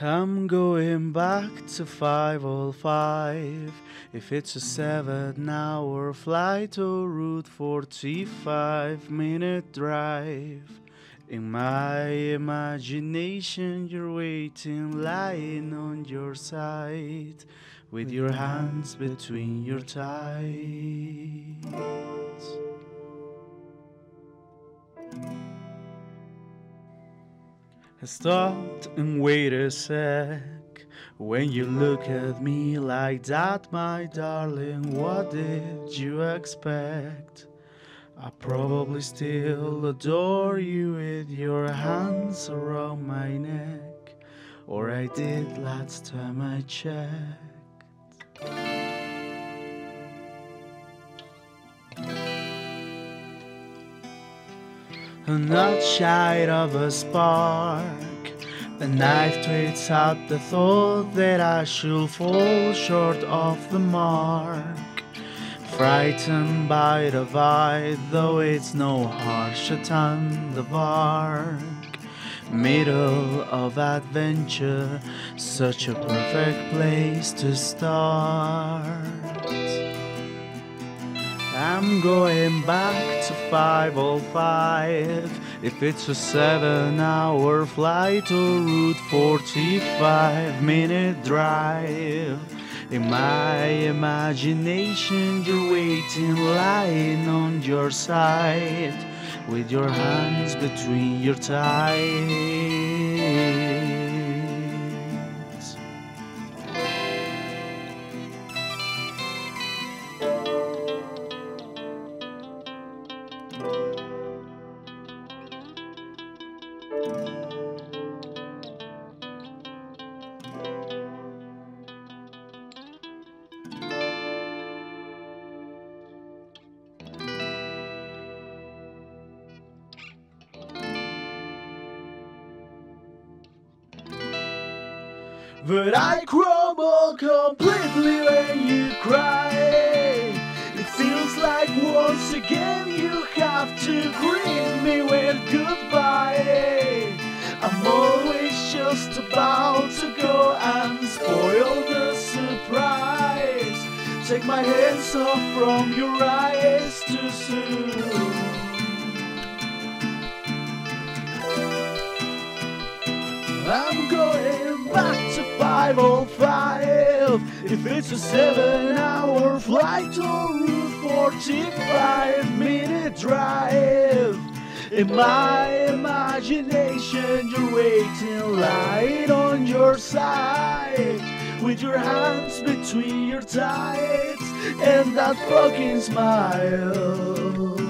I'm going back to 505 If it's a 7 hour flight or route 45 minute drive In my imagination you're waiting lying on your side With your hands between your thighs I stopped and wait a sec. When you look at me like that, my darling, what did you expect? I probably still adore you with your hands around my neck, or I did last time I checked. Not shy of a spark. The knife tweets out the thought that I should fall short of the mark. Frightened by the vibe, though it's no harsher than the bark. Middle of adventure, such a perfect place to start. I'm going back to 505 If it's a 7 hour flight or route 45 minute drive. In my imagination you're waiting lying on your side With your hands between your thighs But I crumble completely when you cry. It feels like once again you have to greet me with goodbye. Just about to go and spoil the surprise. Take my hands off from your eyes too soon. I'm going back to 505 If it's a 7 hour flight or route 45 minute drive In my imagination you're waiting lying on your side. With your hands between your thighs And that fucking smile